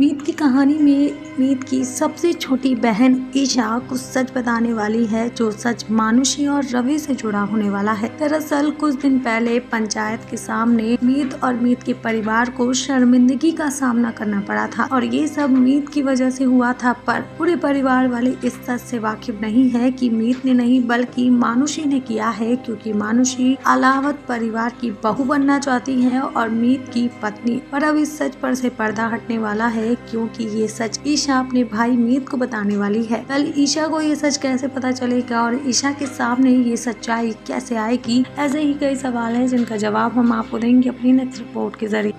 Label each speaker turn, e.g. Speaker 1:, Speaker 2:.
Speaker 1: मीत की कहानी में मीत की सबसे छोटी बहन ईशा कुछ सच बताने वाली है, जो सच मानुषी और रवि से जुड़ा होने वाला है। दरअसल, कुछ दिन पहले पंचायत के सामने मीत और मीत के परिवार को शर्मिंदगी का सामना करना पड़ा था और ये सब मीत की वजह से हुआ था, पर पूरे परिवार वाले इस सच से वाकिफ नहीं है कि मीत ने नहीं, बल्कि मानुषी ने किया है, क्योंकि मानुषी अलावत परिवार की बहू बनना चाहती है और मीत की पत्नी और अब इस सच पर से पर्दा हटने वाला है। क्योंकि ये सच ईशा अपने भाई मीत को बताने वाली है। कल ईशा को ये सच कैसे पता चलेगा और ईशा के सामने ये सच्चाई कैसे आएगी? ऐसे ही कई सवाल हैं जिनका जवाब हम आपको देंगे अपनी नेक्स्ट रिपोर्ट के ज़रिए।